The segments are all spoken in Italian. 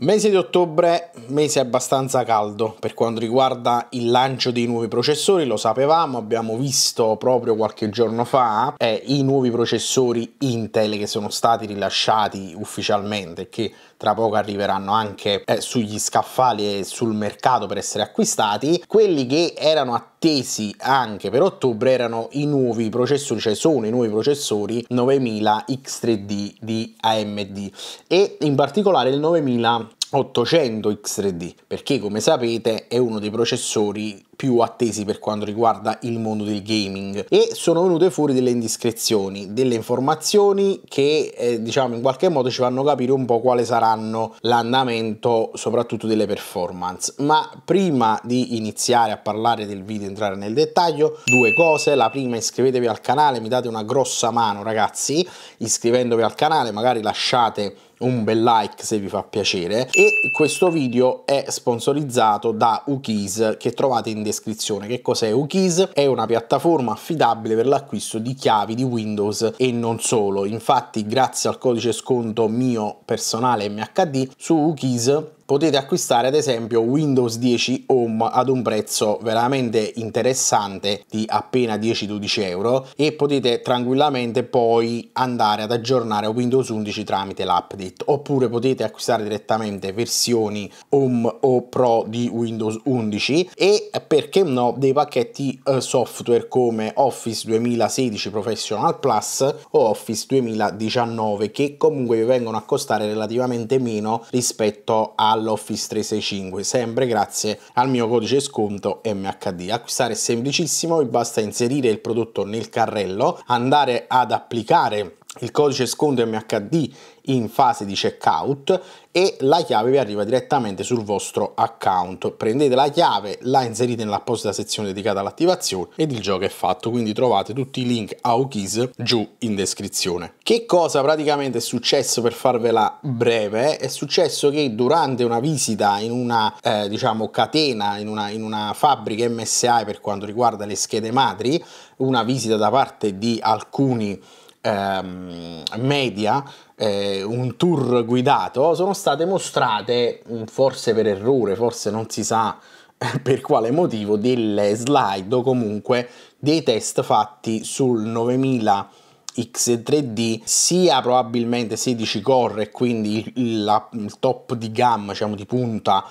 Mese di ottobre, mese abbastanza caldo. Per quanto riguarda il lancio dei nuovi processori, lo sapevamo, abbiamo visto proprio qualche giorno fa eh, i nuovi processori Intel che sono stati rilasciati ufficialmente che tra poco arriveranno anche eh, sugli scaffali e sul mercato per essere acquistati. Quelli che erano attesi anche per ottobre erano i nuovi processori, cioè sono i nuovi processori 9000 X3D di AMD e in particolare il 9000 800 X3D perché come sapete è uno dei processori più attesi per quanto riguarda il mondo del gaming e sono venute fuori delle indiscrezioni, delle informazioni che eh, diciamo in qualche modo ci fanno capire un po' quale saranno l'andamento soprattutto delle performance. Ma prima di iniziare a parlare del video entrare nel dettaglio, due cose, la prima iscrivetevi al canale, mi date una grossa mano ragazzi, iscrivendovi al canale, magari lasciate un bel like se vi fa piacere. E questo video è sponsorizzato da Ukis che trovate in descrizione. Che cos'è Ukis è una piattaforma affidabile per l'acquisto di chiavi di Windows e non solo. Infatti grazie al codice sconto mio personale MHD su Ukis potete acquistare ad esempio Windows 10 Home ad un prezzo veramente interessante di appena 10-12 euro e potete tranquillamente poi andare ad aggiornare Windows 11 tramite l'update oppure potete acquistare direttamente versioni Home o Pro di Windows 11 e perché no dei pacchetti eh, software come Office 2016 Professional Plus o Office 2019 che comunque vi vengono a costare relativamente meno rispetto al all'Office 365 sempre grazie al mio codice sconto MHD acquistare è semplicissimo basta inserire il prodotto nel carrello andare ad applicare il codice sconto MHD in fase di checkout e la chiave vi arriva direttamente sul vostro account. Prendete la chiave, la inserite nell'apposita sezione dedicata all'attivazione ed il gioco è fatto, quindi trovate tutti i link a Ukis giù in descrizione. Che cosa praticamente è successo per farvela breve? È successo che durante una visita in una eh, diciamo catena, in una, in una fabbrica MSI per quanto riguarda le schede madri, una visita da parte di alcuni ehm, media, eh, un tour guidato, sono state mostrate, mm, forse per errore, forse non si sa per quale motivo, delle slide o comunque dei test fatti sul 9000 X3D sia probabilmente 16 core e quindi il, la, il top di gamma diciamo di punta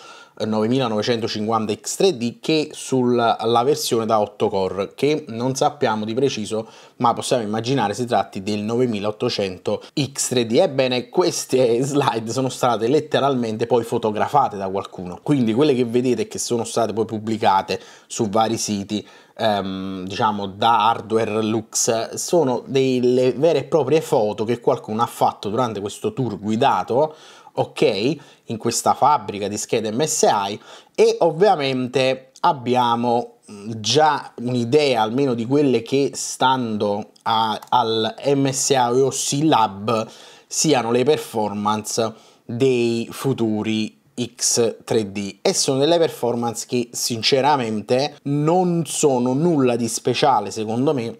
9950 X3D che sulla versione da 8 core che non sappiamo di preciso ma possiamo immaginare si tratti del 9800 X3D ebbene queste slide sono state letteralmente poi fotografate da qualcuno. Quindi quelle che vedete che sono state poi pubblicate su vari siti ehm, diciamo da hardware lux. Sono delle vere e proprie foto che qualcuno ha fatto durante questo tour guidato ok in questa fabbrica di schede MSI e ovviamente abbiamo mm, già un'idea almeno di quelle che stando a, al MSI OC Lab siano le performance dei futuri X3D e sono delle performance che sinceramente non sono nulla di speciale secondo me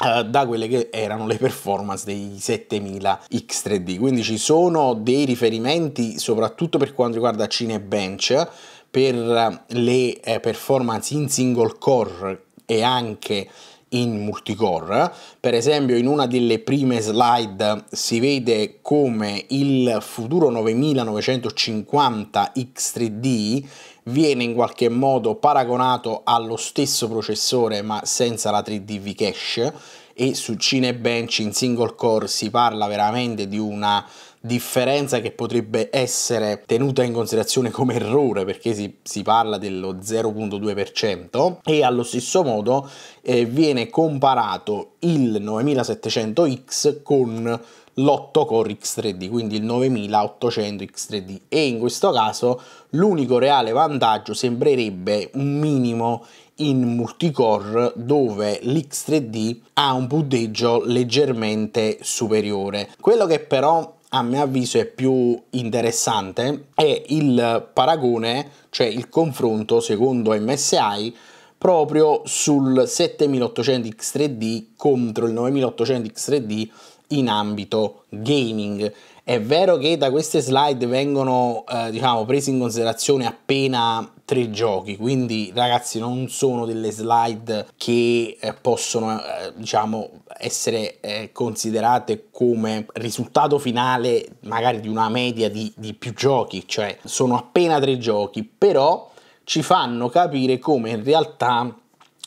da quelle che erano le performance dei 7000 X3D quindi ci sono dei riferimenti soprattutto per quanto riguarda Cinebench per le eh, performance in single core e anche in multicore. Per esempio in una delle prime slide si vede come il futuro 9950 X3D viene in qualche modo paragonato allo stesso processore ma senza la 3D V-Cache. E su Cinebench in single core si parla veramente di una differenza che potrebbe essere tenuta in considerazione come errore perché si, si parla dello 0.2% e allo stesso modo eh, viene comparato il 9700X con l'8 core X3D, quindi il 9800 X3D e in questo caso l'unico reale vantaggio sembrerebbe un minimo in multicore dove l'X3D ha un punteggio leggermente superiore. Quello che però a mio avviso è più interessante è il paragone, cioè il confronto secondo MSI proprio sul 7800 X3D contro il 9800 X3D in ambito gaming. È vero che da queste slide vengono eh, diciamo, presi in considerazione appena tre giochi, quindi ragazzi non sono delle slide che eh, possono eh, diciamo, essere eh, considerate come risultato finale magari di una media di, di più giochi, cioè sono appena tre giochi, però ci fanno capire come in realtà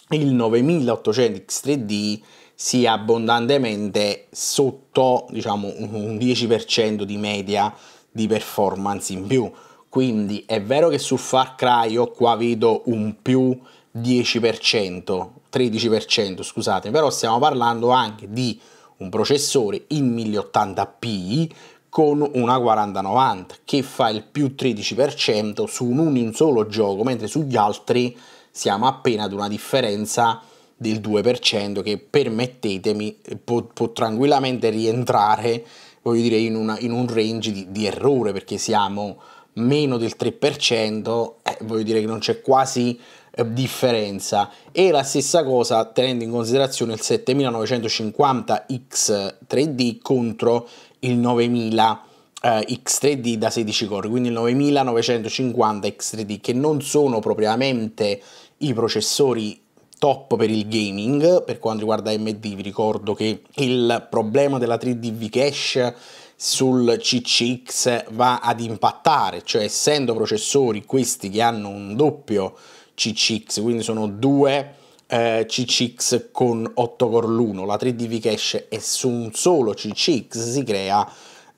il 9800 X3D sia abbondantemente sotto diciamo un 10% di media di performance in più. Quindi è vero che su Far Cry io qua vedo un più 10% 13% scusate però stiamo parlando anche di un processore in 1080p con una 4090 che fa il più 13% su un, un solo gioco mentre sugli altri siamo appena ad una differenza del 2% che permettetemi può, può tranquillamente rientrare voglio dire in, una, in un range di, di, errore perché siamo meno del 3% eh, voglio dire che non c'è quasi eh, differenza. E la stessa cosa tenendo in considerazione il 7950 X3D contro il 9000 eh, X3D da 16 core. Quindi il 9950 X3D che non sono propriamente i processori top per il gaming. Per quanto riguarda AMD vi ricordo che il problema della 3D V-Cache sul CCX va ad impattare cioè essendo processori questi che hanno un doppio CCX quindi sono due eh, CCX con 8 core l'uno. La 3D V-Cache è su un solo CCX si crea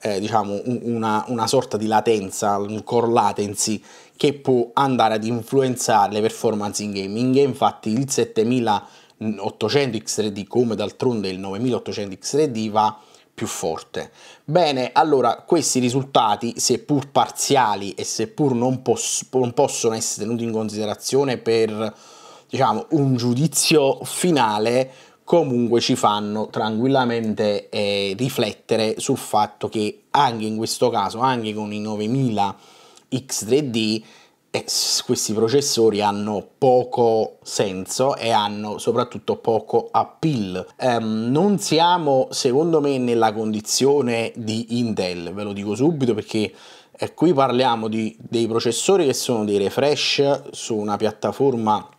eh, diciamo una, una sorta di latenza un core latency che può andare ad influenzare le performance in gaming. Infatti il 7800 X3D come d'altronde il 9800 X3D va più forte. Bene, allora questi risultati, seppur parziali e seppur non, pos non possono essere tenuti in considerazione per diciamo un giudizio finale, comunque ci fanno tranquillamente eh, riflettere sul fatto che anche in questo caso, anche con i 9000 X3D eh, questi processori hanno poco senso e hanno soprattutto poco appeal. Um, non siamo secondo me nella condizione di Intel, ve lo dico subito perché eh, qui parliamo di, dei processori che sono dei refresh su una piattaforma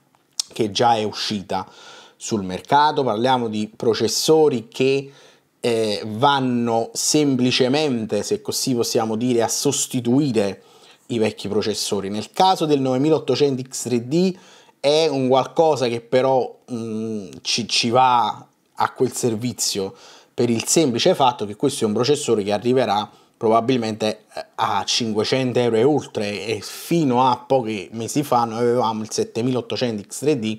che già è uscita sul mercato, parliamo di processori che eh, vanno semplicemente, se così possiamo dire, a sostituire i vecchi processori. Nel caso del 9800 X3D è un qualcosa che però mh, mm, ci, ci va a quel servizio per il semplice fatto che questo è un processore che arriverà probabilmente eh, a 500 euro e oltre e fino a pochi mesi fa noi avevamo il 7800 X3D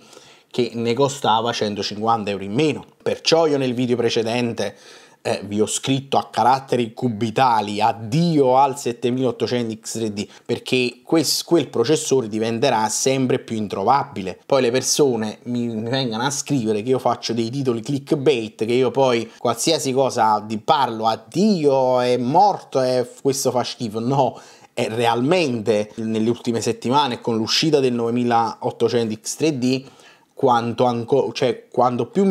che ne costava 150 euro in meno. Perciò io nel video precedente eh, vi ho scritto a caratteri cubitali addio al 7800 X3D perché quel, quel processore diventerà sempre più introvabile. Poi le persone mi, mi vengano a scrivere che io faccio dei titoli clickbait che io poi qualsiasi cosa di parlo addio è morto e questo fa schifo. No è realmente nelle ultime settimane con l'uscita del 9800 X3D quanto ancora cioè quando più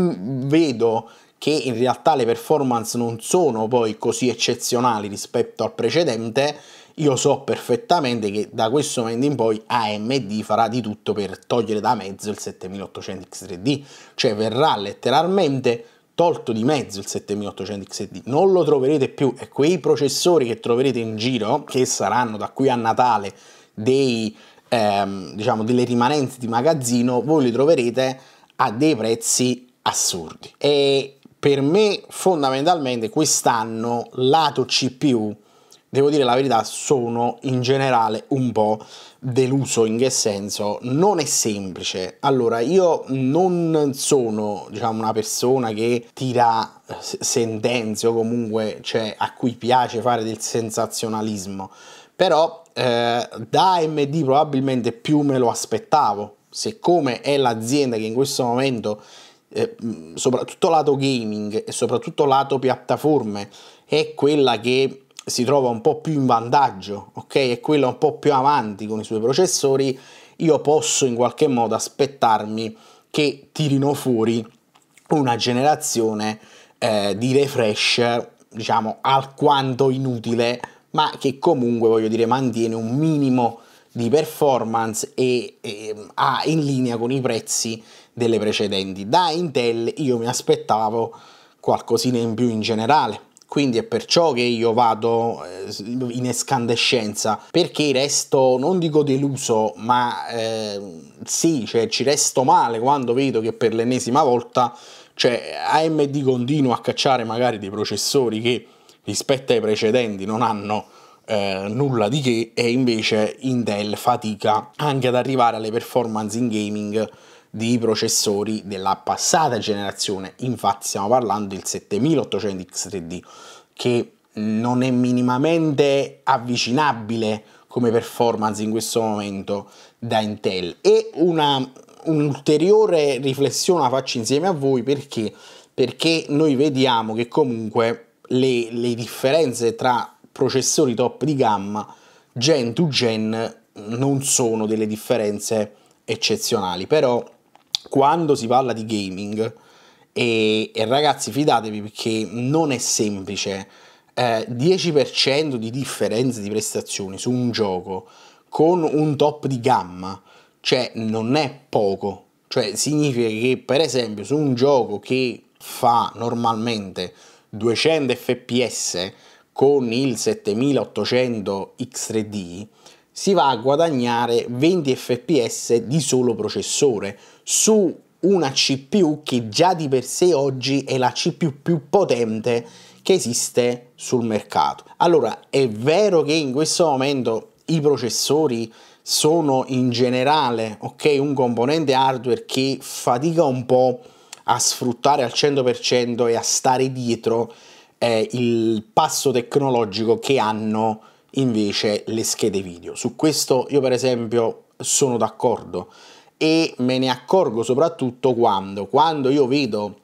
vedo che in realtà le performance non sono poi così eccezionali rispetto al precedente, io so perfettamente che da questo momento in poi AMD farà di tutto per togliere da mezzo il 7800 X3D, cioè verrà letteralmente tolto di mezzo il 7800 XD, non lo troverete più. E quei processori che troverete in giro, che saranno da qui a Natale dei, ehm, diciamo, delle rimanenze di magazzino, voi li troverete a dei prezzi assurdi. E per me fondamentalmente quest'anno lato CPU devo dire la verità sono in generale un po' deluso in che senso. Non è semplice. Allora io non sono diciamo una persona che tira eh, sentenze o comunque cioè a cui piace fare del sensazionalismo però eh, da AMD probabilmente più me lo aspettavo siccome è l'azienda che in questo momento eh, soprattutto lato gaming e soprattutto lato piattaforme è quella che si trova un po' più in vantaggio, ok? È quella un po' più avanti con i suoi processori, io posso in qualche modo aspettarmi che tirino fuori una generazione eh, di refresh diciamo alquanto inutile, ma che comunque voglio dire mantiene un minimo di performance e, e ha in linea con i prezzi delle precedenti. Da Intel io mi aspettavo qualcosina in più in generale. Quindi è perciò che io vado eh, in escandescenza, perché resto, non dico deluso, ma eh, sì, cioè, ci resto male quando vedo che per l'ennesima volta cioè, AMD continua a cacciare magari dei processori che rispetto ai precedenti non hanno eh, nulla di che e invece Intel fatica anche ad arrivare alle performance in gaming di processori della passata generazione, infatti stiamo parlando del 7800 X3D che non è minimamente avvicinabile come performance in questo momento da Intel. E una un'ulteriore riflessione la faccio insieme a voi perché? Perché noi vediamo che comunque le, le differenze tra processori top di gamma gen to gen non sono delle differenze eccezionali. Però quando si parla di gaming e, e ragazzi fidatevi perché non è semplice eh, 10% di differenze di prestazioni su un gioco con un top di gamma cioè non è poco. Cioè significa che per esempio su un gioco che fa normalmente 200 fps con il 7800 X3D si va a guadagnare 20 fps di solo processore su una CPU che già di per sé oggi è la CPU più potente che esiste sul mercato. Allora, è vero che in questo momento i processori sono in generale, ok, un componente hardware che fatica un po' a sfruttare al 100% e a stare dietro eh, il passo tecnologico che hanno invece le schede video. Su questo io per esempio sono d'accordo e me ne accorgo soprattutto quando, quando io vedo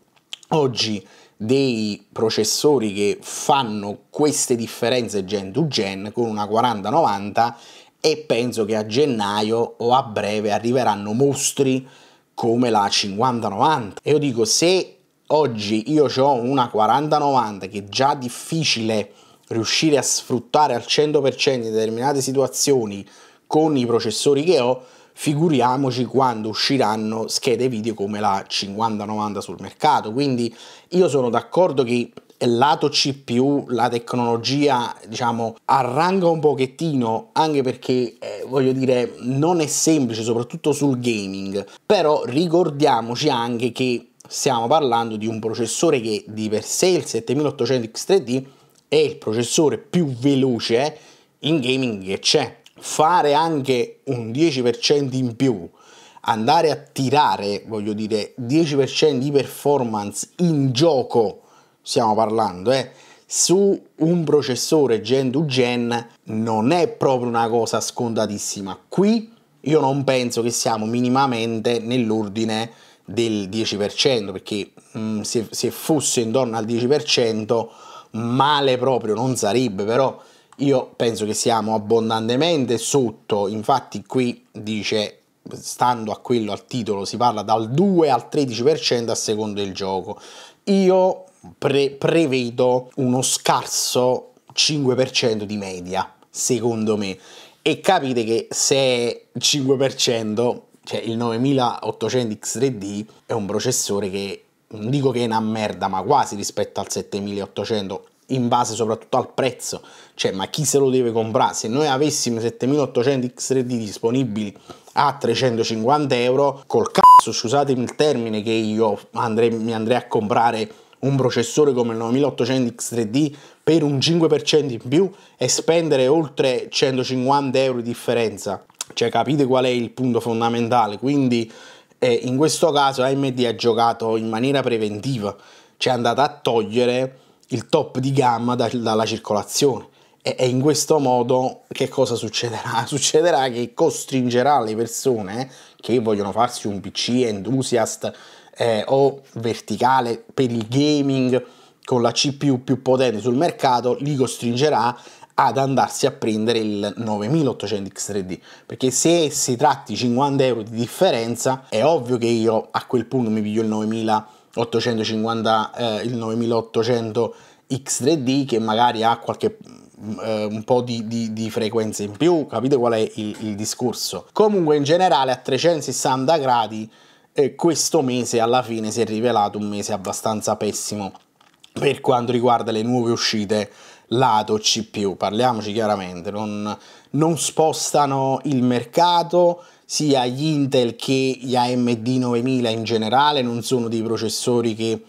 oggi dei processori che fanno queste differenze gen to gen con una 4090 e penso che a gennaio o a breve arriveranno mostri come la 5090 e io dico se oggi io ho una 4090 che è già difficile riuscire a sfruttare al 100% in determinate situazioni con i processori che ho, figuriamoci quando usciranno schede video come la 5090 sul mercato. Quindi io sono d'accordo che lato CPU la tecnologia diciamo arranca un pochettino anche perché eh, voglio dire non è semplice soprattutto sul gaming però ricordiamoci anche che stiamo parlando di un processore che di per sé il 7800 X3D è il processore più veloce in gaming che c'è. Fare anche un 10% in più, andare a tirare, voglio dire, 10% di performance in gioco, stiamo parlando, eh, su un processore gen to gen non è proprio una cosa scontatissima. Qui io non penso che siamo minimamente nell'ordine del 10%, perché mh, mm, se, se fosse intorno al 10% male proprio non sarebbe, però io penso che siamo abbondantemente sotto, infatti qui dice stando a quello al titolo si parla dal 2 al 13% a secondo del gioco. Io pre- prevedo uno scarso 5% di media, secondo me. E capite che se è 5%, cioè il 9800 X3D è un processore che non dico che è una merda, ma quasi rispetto al 7800 in base soprattutto al prezzo, cioè ma chi se lo deve comprare? Se noi avessimo 7800 X3D disponibili a 350 euro, col cazzo, scusatemi il termine, che io andrei, mi andrei a comprare un processore come il 9800 X3D per un 5% in più e spendere oltre 150 euro di differenza. Cioè capite qual è il punto fondamentale? Quindi eh, in questo caso AMD ha giocato in maniera preventiva, cioè è andata a togliere il top di gamma da, dalla circolazione. E, e, in questo modo che cosa succederà? Succederà che costringerà le persone che vogliono farsi un PC enthusiast eh, o verticale per il gaming con la CPU più potente sul mercato, li costringerà ad andarsi a prendere il 9800 X3D perché se si tratti 50 euro di differenza è ovvio che io a quel punto mi piglio il 9850 eh, il 9800 X3D che magari ha qualche eh, un po' di, di, di, frequenze in più, capite qual è il, il, discorso? Comunque in generale a 360 gradi questo mese alla fine si è rivelato un mese abbastanza pessimo per quanto riguarda le nuove uscite lato CPU, parliamoci chiaramente, non, non spostano il mercato, sia gli Intel che gli AMD 9000 in generale non sono dei processori che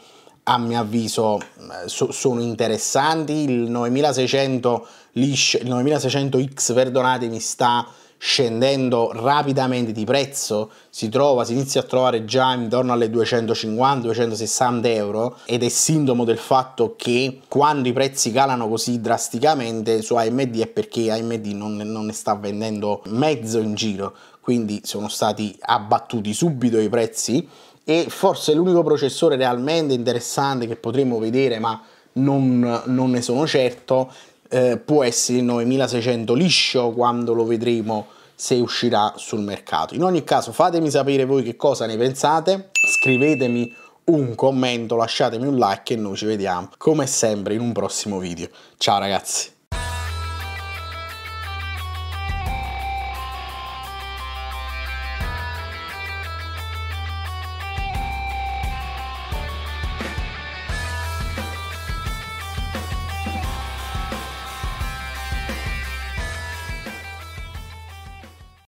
a mio avviso eh, so, sono interessanti. Il 9600 liscio, il 9600X perdonatemi sta scendendo rapidamente di prezzo si trova, si inizia a trovare già intorno alle 250-260 euro ed è sintomo del fatto che quando i prezzi calano così drasticamente su AMD è perché AMD non, non ne sta vendendo mezzo in giro quindi sono stati abbattuti subito i prezzi e forse l'unico processore realmente interessante che potremmo vedere ma non, non ne sono certo eh, può essere il 9600 liscio quando lo vedremo se uscirà sul mercato. In ogni caso fatemi sapere voi che cosa ne pensate. Scrivetemi un commento lasciatemi un like e noi ci vediamo come sempre in un prossimo video. Ciao ragazzi